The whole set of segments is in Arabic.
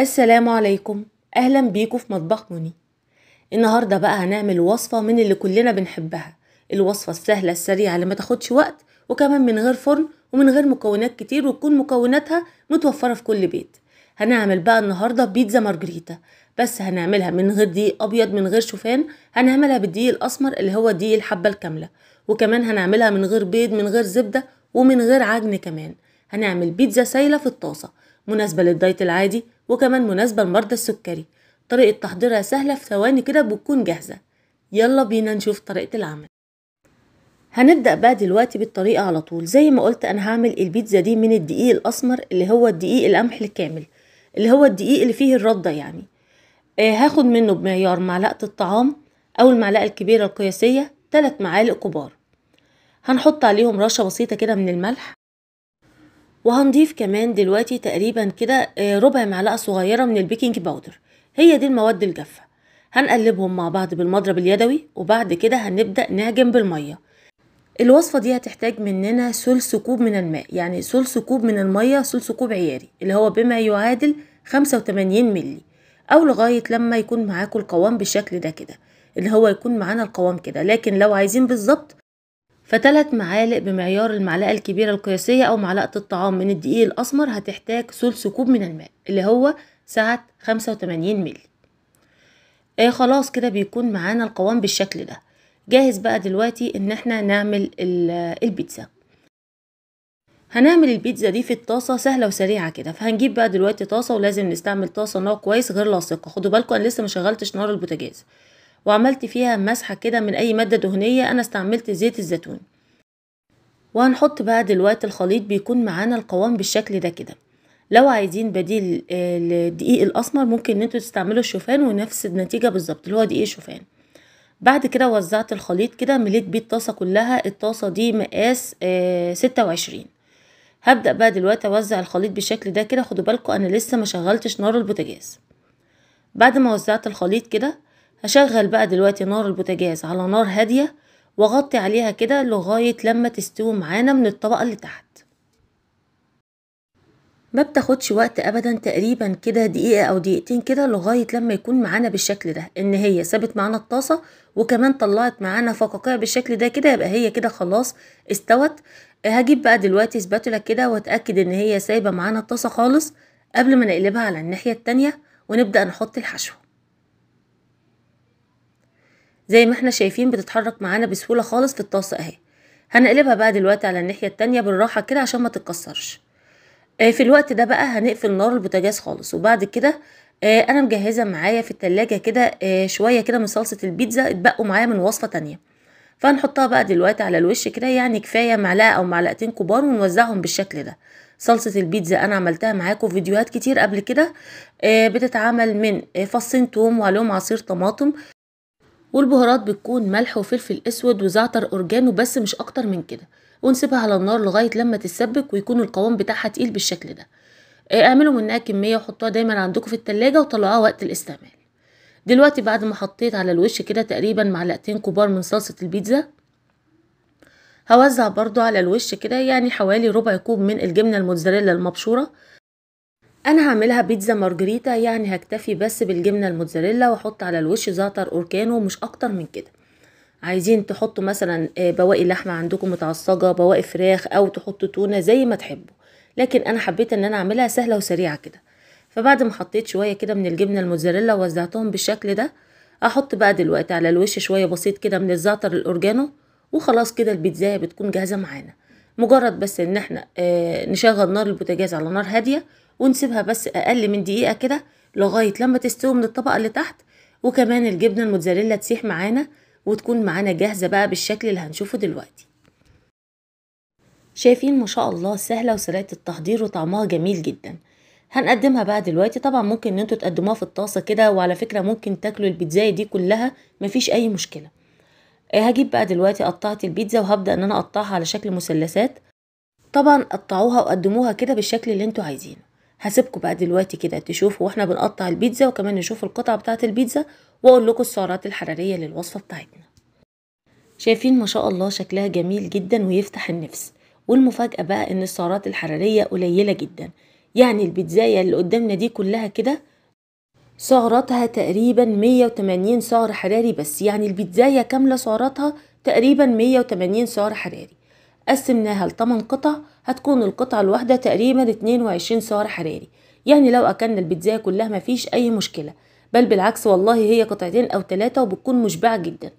السلام عليكم. أهلا بيكم في مطبخ مني. النهارده بقى هنعمل وصفة من اللي كلنا بنحبها. الوصفة السهلة السريعة اللي ما تاخدش وقت وكمان من غير فرن ومن غير مكونات كتير وتكون مكوناتها متوفرة في كل بيت. هنعمل بقى النهارده بيتزا مارجريتا. بس هنعملها من غير دقيق أبيض من غير شوفان. هنعملها بالدقيق الأسمر اللي هو دقيق الحبة الكاملة. وكمان هنعملها من غير بيض من غير زبدة ومن غير عجن كمان. هنعمل بيتزا سايلة في الطاسة. مناسبة للدايت العادي وكمان مناسبة لمرضى السكري. طريقة تحضيرها سهلة في ثواني كده بتكون جاهزة. يلا بينا نشوف طريقة العمل. هنبدأ بقى دلوقتي بالطريقة على طول. زي ما قلت أنا هعمل البيتزا دي من الدقيق الأسمر اللي هو الدقيق القمح الكامل اللي هو الدقيق اللي فيه الردة يعني. آه هاخد منه بمعيار معلقة الطعام أو المعلقة الكبيرة القياسية تلات معالق كبار. هنحط عليهم رشة بسيطة كده من الملح. وهنضيف كمان دلوقتي تقريبا كده آه ربع معلقة صغيرة من ال baking powder. هي دي المواد الجافة. هنقلبهم مع بعض بالمضرب اليدوي وبعد كده هنبدأ نعجن بالمية. الوصفة دي هتحتاج مننا ثلث كوب من الماء يعني ثلث كوب من المية ثلث كوب عياري اللي هو بما يعادل خمسة وتمانين ملي أو لغاية لما يكون معاكم القوام بالشكل ده كده اللي هو يكون معانا القوام كده. لكن لو عايزين بالظبط فتلات معالق بمعيار المعلقة الكبيرة القياسية أو معلقة الطعام من الدقيق الأسمر هتحتاج ثلث كوب من الماء اللي هو سعة خمسة وتمانين ملي آه خلاص كده بيكون معانا القوام بالشكل ده. جاهز بقى دلوقتي إن إحنا نعمل البيتزا. هنعمل البيتزا دي في الطاسة سهلة وسريعة كده. فهنجيب بقى دلوقتي طاسة ولازم نستعمل طاسة نوع كويس غير لاصقة. خدوا بالكم أنا لسه مشغلتش نار البوتاجاز. وعملت فيها مسحة كده من أي مادة دهنية أنا استعملت زيت الزيتون. وهنحط بقى دلوقتي الخليط بيكون معانا القوام بالشكل ده كده. لو عايزين بديل الدقيق الأسمر ممكن إن أنتوا تستعملوا الشوفان ونفس النتيجة بالظبط اللي هو دقيق الشوفان بعد كده وزعت الخليط كده مليت بيه الطاسة كلها الطاسة دي مقاس ستة وعشرين. هبدأ بقى دلوقتي أوزع الخليط بالشكل ده كده خدوا بالكم أنا لسه ما شغلتش نار البوتاجاز. بعد ما وزعت الخليط كده هشغل بقى دلوقتي نار البوتاجاز على نار هادية وأغطي عليها كده لغاية لما تستوي معانا من الطبقة اللي تحت. ما بتاخدش وقت ابدا تقريبا كده دقيقة أو دقيقتين كده لغاية لما يكون معانا بالشكل ده إن هي سابت معانا الطاسة وكمان طلعت معانا فقاقيع بالشكل ده كده يبقى هي كده خلاص استوت. هجيب بقى دلوقتي سباتولا كده وأتأكد إن هي سايبة معانا الطاسة خالص قبل ما نقلبها على الناحية التانية ونبدأ نحط الحشو. زي ما إحنا شايفين بتتحرك معانا بسهولة خالص في الطاسة اهي. هنقلبها بقى دلوقتي على الناحية التانية بالراحة كده عشان ما تتكسرش. في الوقت ده بقى هنقفل نار البوتاجاز خالص وبعد كده أنا مجهزة معايا في التلاجة كده شوية كده من صلصة البيتزا اتبقوا معايا من وصفة تانية. فهنحطها بقى دلوقتي على الوش كده يعني كفاية معلقة أو معلقتين كبار ونوزعهم بالشكل ده. صلصة البيتزا أنا عملتها معاكم فيديوهات كتير قبل كده بتتعمل من فصين توم وعليهم عصير طماطم والبهارات بتكون ملح وفلفل أسود وزعتر أورجانو بس مش أكتر من كده. ونسيبها على النار لغاية لما تتسبك ويكون القوام بتاعها تقيل بالشكل ده. اعملوا منها كمية وحطوها دايما عندكم في التلاجة وطلعوها وقت الاستعمال. دلوقتي بعد ما حطيت على الوش كده تقريبا معلقتين كبار من صلصة البيتزا. هوزع برضو على الوش كده يعني حوالي ربع كوب من الجبنة الموتزاريلا المبشورة. أنا هعملها بيتزا مارجريتا يعني هكتفي بس بالجبنة الموتزاريلا وأحط على الوش زعتر أوركانو مش أكتر من كده. عايزين تحطوا مثلا بواقي لحمة عندكم متعصجة بواقي فراخ أو تحطوا تونة زي ما تحبوا. لكن أنا حبيت إن أنا أعملها سهلة وسريعة كده. فبعد ما حطيت شوية كده من الجبنة الموتزاريلا ووزعتهم بالشكل ده أحط بقى دلوقتي على الوش شوية بسيط كده من الزعتر الاورجانو وخلاص كده البيتزاية بتكون جاهزة معانا. مجرد بس إن إحنا آه نشغل نار البوتاجاز على نار هادية ونسيبها بس أقل من دقيقة كده لغاية لما تستوي من الطبقة اللي تحت. وكمان الجبنة الموتزاريلا تسيح معانا وتكون معانا جاهزة بقى بالشكل اللي هنشوفه دلوقتي. شايفين ما شاء الله سهلة وسريعة التحضير وطعمها جميل جدا. هنقدمها بقى دلوقتي. طبعا ممكن إن أنتوا تقدموها في الطاسة كده وعلى فكرة ممكن تاكلوا البيتزايه دي كلها مفيش أي مشكلة. هجيب بقى دلوقتي قطعه البيتزا وهبدأ إن أنا أقطعها على شكل مثلثات. طبعا قطعوها وقدموها كده بالشكل اللي أنتوا عايزينه. هسيبكم بقى دلوقتي كده تشوفوا وإحنا بنقطع البيتزا وكمان نشوف القطعة بتاعة البيتزا وأقول لكم السعرات الحرارية للوصفة بتاعتنا. شايفين ما شاء الله شكلها جميل جدا ويفتح النفس. والمفاجأة بقى إن السعرات الحرارية قليلة جدا. يعني البيتزاية اللي قدامنا دي كلها كده سعراتها تقريبا 180 سعر حراري بس يعني البيتزاية كاملة سعراتها تقريبا 180 سعر حراري. قسمناها لتمن قطع هتكون القطعة الواحدة تقريبا 22 سعر حراري. يعني لو أكلنا البيتزاية كلها مفيش أي مشكلة بل بالعكس والله هي قطعتين أو ثلاثة وبتكون مشبعة جدا.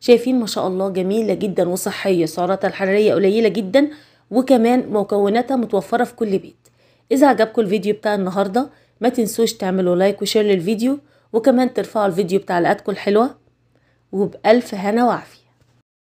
شايفين ما شاء الله جميلة جدا وصحية سعراتها الحرارية قليلة جدا وكمان مكوناتها متوفرة في كل بيت. إذا عجبكم الفيديو بتاع النهاردة ما تنسوش تعملوا like و share للفيديو وكمان ترفعوا الفيديو بتعليقاتكم الحلوة. وبألف هنا وعافية.